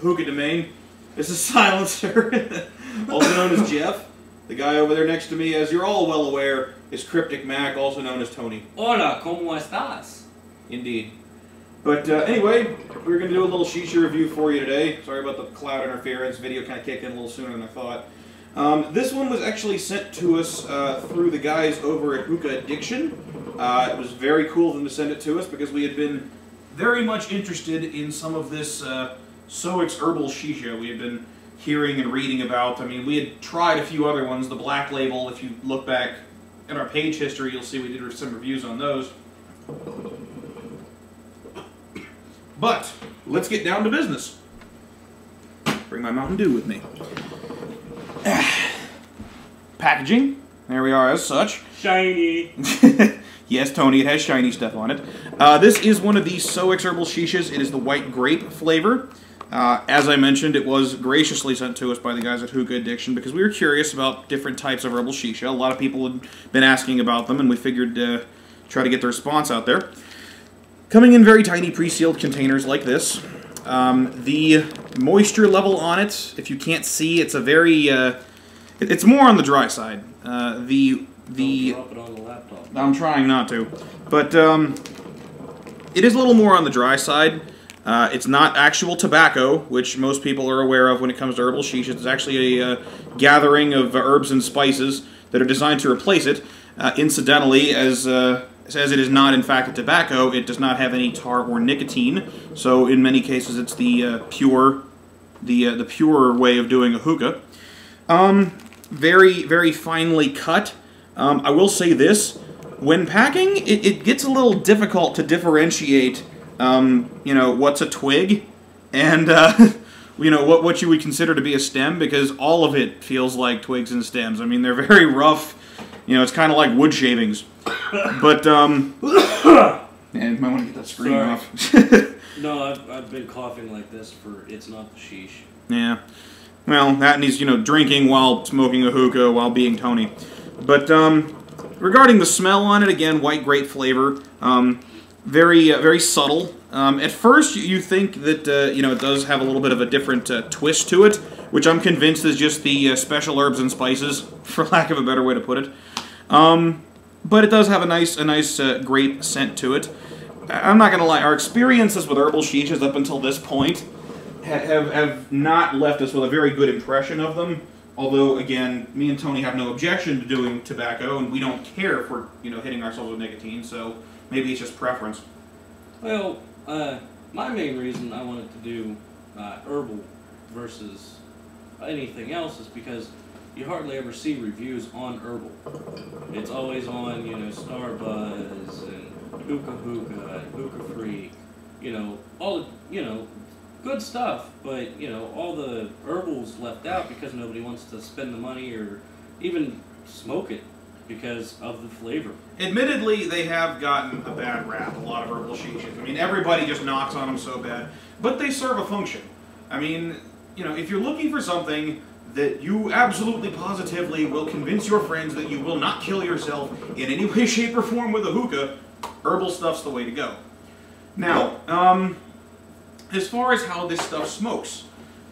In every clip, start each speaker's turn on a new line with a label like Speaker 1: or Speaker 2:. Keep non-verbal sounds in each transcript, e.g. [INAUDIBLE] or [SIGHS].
Speaker 1: Hookah Domain. is a [LAUGHS] Silencer, [LAUGHS] also known as Jeff. The guy over there next to me, as you're all well aware, is Cryptic Mac, also known as Tony.
Speaker 2: Hola, ¿cómo estás?
Speaker 1: Indeed. But uh, anyway, we're going to do a little shisha review for you today. Sorry about the cloud interference. Video kind of kicked in a little sooner than I thought. Um, this one was actually sent to us uh, through the guys over at Hookah Addiction. Uh, it was very cool of them to send it to us because we had been very much interested in some of this uh, Soex herbal shisha we had been hearing and reading about. I mean, we had tried a few other ones. The Black Label, if you look back in our page history, you'll see we did some reviews on those. But let's get down to business. Bring my Mountain Dew with me. [SIGHS] Packaging. There we are as such.
Speaker 2: Shiny. [LAUGHS]
Speaker 1: yes, Tony, it has shiny stuff on it. Uh, this is one of the Soex Herbal Shishas. It is the white grape flavor. Uh, as I mentioned, it was graciously sent to us by the guys at Hookah Addiction because we were curious about different types of herbal shisha. A lot of people had been asking about them, and we figured uh, try to get the response out there. Coming in very tiny pre-sealed containers like this. Um, the moisture level on it, if you can't see, it's a very, uh, it's more on the dry side. Uh, the the
Speaker 2: Don't drop it on the laptop.
Speaker 1: I'm trying not to, but um, it is a little more on the dry side. Uh, it's not actual tobacco, which most people are aware of when it comes to herbal shisha. It's actually a uh, gathering of herbs and spices that are designed to replace it. Uh, incidentally, as uh, as it is not in fact a tobacco, it does not have any tar or nicotine. So in many cases, it's the uh, pure, the uh, the pure way of doing a hookah. Um, very very finely cut. Um, I will say this: when packing, it, it gets a little difficult to differentiate. Um, you know what's a twig, and uh, [LAUGHS] you know what what you would consider to be a stem because all of it feels like twigs and stems. I mean they're [LAUGHS] very rough. You know it's kind of like wood shavings. But um, [COUGHS] man, you might want to get that screen
Speaker 2: Sorry.
Speaker 1: off. [LAUGHS]
Speaker 2: No, I've, I've been coughing like this for it's not the sheesh.
Speaker 1: Yeah. Well, that and he's, you know, drinking while smoking a hookah while being Tony. But, um, regarding the smell on it, again, white grape flavor. Um, very, uh, very subtle. Um, at first, you- think that, uh, you know, it does have a little bit of a different uh, twist to it, which I'm convinced is just the uh, special herbs and spices, [LAUGHS] for lack of a better way to put it. Um, but it does have a nice, a nice uh, grape scent to it. I'm not gonna lie, our experiences with herbal shishas up until this point ha- have, have not left us with a very good impression of them. Although, again, me and Tony have no objection to doing tobacco, and we don't care if we're, you know, hitting ourselves with nicotine, so maybe it's just preference.
Speaker 2: Well, uh, my main reason I wanted to do uh, herbal versus anything else is because you hardly ever see reviews on herbal. It's always on, you know, Starbuzz and Hookah Hookah and Hookah Freak, you know, all the, you know, good stuff, but, you know, all the herbals left out because nobody wants to spend the money or even smoke it because of the flavor.
Speaker 1: Admittedly, they have gotten a bad rap, a lot of herbal shishas. I mean, everybody just knocks on them so bad. But they serve a function. I mean, you know, if you're looking for something that you absolutely positively will convince your friends that you will not kill yourself in any [LAUGHS] way, shape, or form with a hookah, herbal stuff's the way to go. Now, um, as far as how this stuff smokes,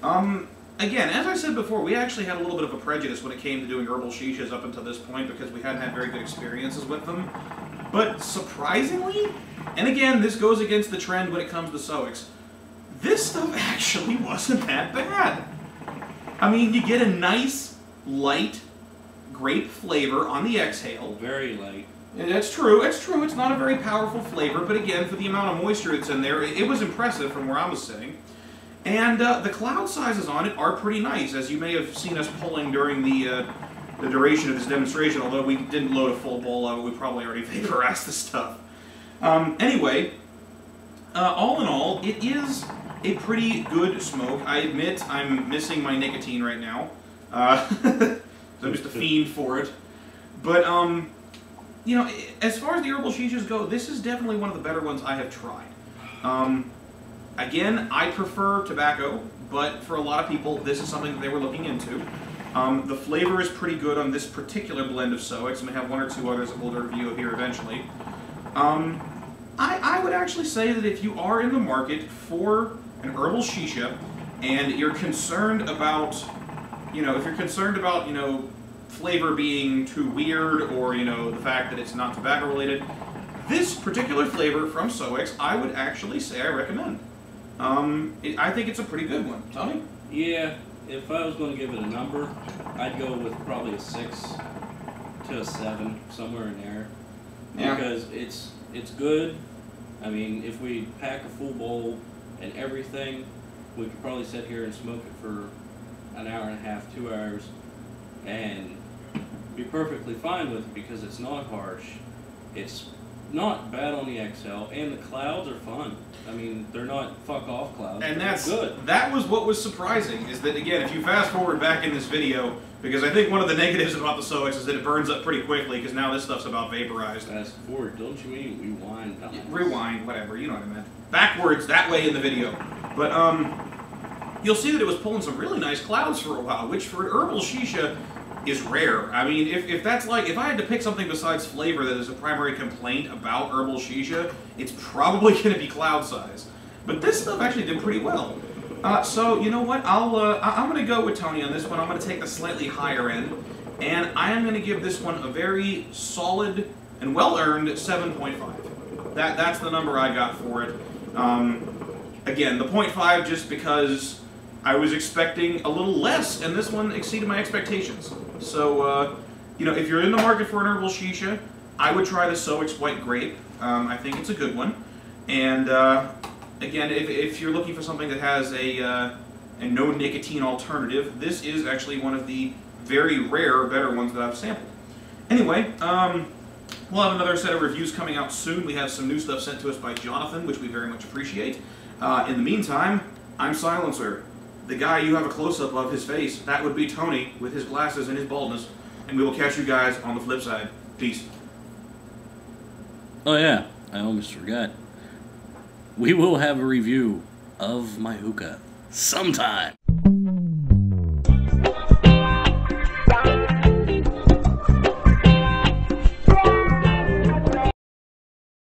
Speaker 1: um, again, as I said before, we actually had a little bit of a prejudice when it came to doing herbal shishas up until this point because we hadn't had very good experiences with them. But surprisingly, and again, this goes against the trend when it comes to Soex, this stuff [LAUGHS] actually wasn't that bad. I mean, you get a nice, light grape flavor on the exhale.
Speaker 2: Very light.
Speaker 1: And That's true. It's true. It's not a very powerful flavor, but again, for the amount of moisture that's in there, it was impressive from where I was sitting. And uh, the cloud sizes on it are pretty nice, as you may have seen us pulling during the uh, the duration of this demonstration. Although we didn't load a full bowl of it, we probably already [LAUGHS] vaporized the stuff. Um, anyway, uh, all in all, it is a pretty good smoke. I admit I'm missing my nicotine right now. Uh, [LAUGHS] so I'm just a [LAUGHS] fiend for it. But um, you know, as far as the herbal shishas go, this is definitely one of the better ones I have tried. Um, again, I prefer tobacco, but for a lot of people, this is something that they were looking into. Um, the flavor is pretty good on this particular blend of Soex, going to have one or two others that we'll review here eventually. Um, I, I would actually say that if you are in the market for an herbal shisha, and you're concerned about, you know, if you're concerned about, you know, flavor being too weird or, you know, the fact that it's not tobacco related, this particular flavor from Soex, I would actually say I recommend. Um, it, I think it's a pretty good one. Tony?
Speaker 2: Yeah, if I was going to give it a number, I'd go with probably a six to a seven, somewhere in there.
Speaker 1: Yeah.
Speaker 2: Because it's it's good. I mean, if we pack a full bowl and everything, we could probably sit here and smoke it for an hour and a half, two hours, and be perfectly fine with it because it's not harsh. It's not bad on the XL, and the clouds are fun. I mean, they're not fuck off clouds.
Speaker 1: And that's
Speaker 2: good.
Speaker 1: That was what was surprising is that again, if you fast forward back in this video, because I think one of the [LAUGHS] negatives about the SOX is that it burns up pretty quickly because now this stuff's about vaporized.
Speaker 2: Fast forward, don't you mean rewind?
Speaker 1: Rewind, whatever, you know what I meant. Backwards, that way in the video. But um, you'll see that it was pulling some really nice clouds for a while, which for an herbal shisha is rare. I mean, if, if that's like, if I had to pick something besides flavor that is a primary complaint about herbal shisha, it's probably [LAUGHS] going to be cloud size. But this stuff actually did pretty well. Uh, so, you know what, I'll, uh, I'm going to go with Tony on this one. I'm going to take the slightly higher end, and I am going to give this one a very solid and well-earned 7.5. That, that's the number I got for it. Um, again, the 0.5 just because I was expecting a little less, and this one exceeded my expectations. So, uh, you know, if you're in the market for an herbal shisha, I would try the Soex White Grape. Um, I think it's a good one. And uh, again, if, if you're looking for something that has a, uh, a no nicotine alternative, this is actually one of the very rare better ones that I've sampled. Anyway, um, we'll have another set of reviews coming out soon. We have some new stuff sent to us by Jonathan, which we very much appreciate. Uh, in the meantime, I'm Silencer. The guy you have a close-up of his face, that would be Tony with his glasses and his baldness. And we will catch you guys on the flip side. Peace.
Speaker 3: Oh yeah, I almost forgot. We will have a review of my hookah sometime.